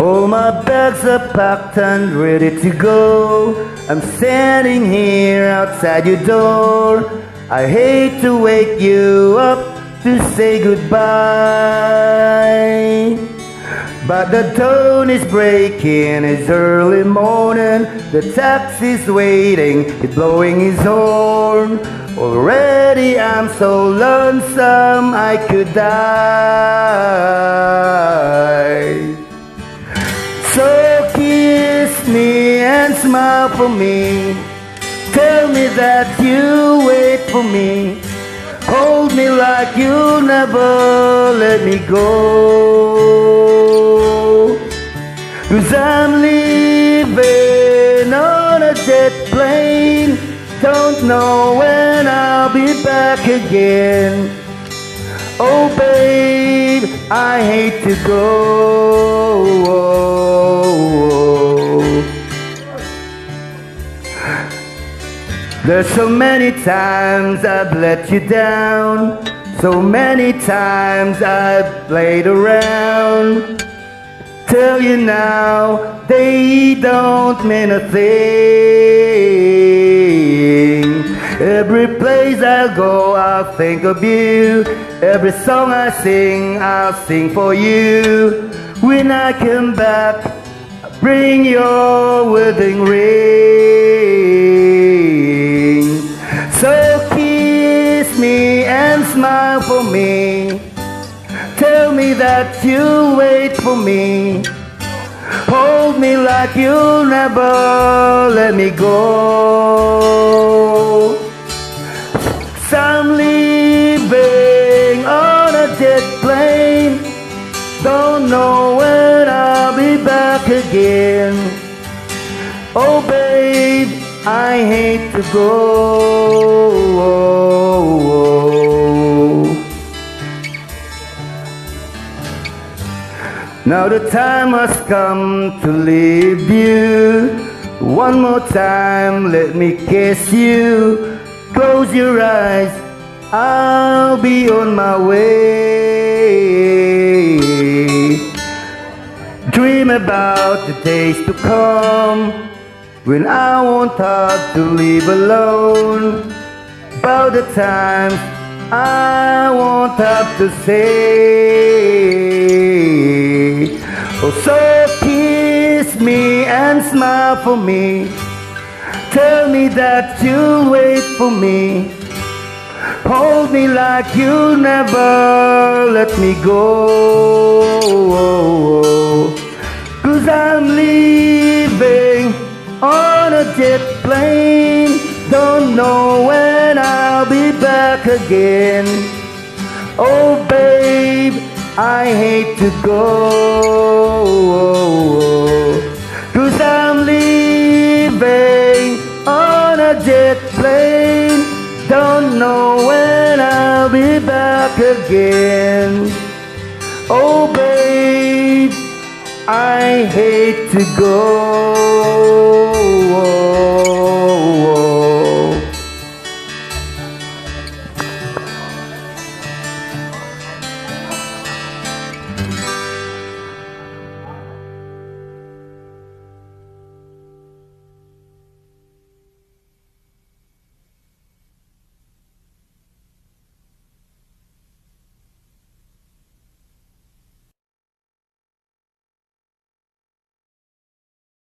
All my bags are packed and ready to go. I'm standing here outside your door. I hate to wake you up to say goodbye. But the dawn is breaking, it's early morning. The taxi's waiting, it's blowing his horn. Already I'm so lonesome I could die. So kiss me and smile for me. Tell me that you wait for me. Hold me like you'll never let me go. Cause I'm leaving on a jet plane. Don't know when I'll be back again. Oh, babe, I hate to go. There's so many times I've let you down. So many times I've played around. Tell you now, they don't mean a thing. Every place I go, I'll think of you. Every song I sing, I'll sing for you. When I come back, bring your wedding ring. So kiss me and smile for me. Me that you'll wait for me. Hold me like you'll never let me go. So I'm leaving on a jet plane. Don't know when I'll be back again. Oh, babe, I hate to go. Now the time has come to leave you. One more time, let me kiss you. Close your eyes, I'll be on my way. Dream about the days to come when I won't have to live alone. About the times I won't have to say. Oh, so kiss me and smile for me. Tell me that you'll wait for me. Hold me like you'll never let me go. Cause I'm leaving on a jet plane. Don't know when I'll be back again. Oh, babe, I hate to go oh, oh. Cause I'm leaving on a jet plane. Don't know when I'll be back again. Oh, babe, I hate to go.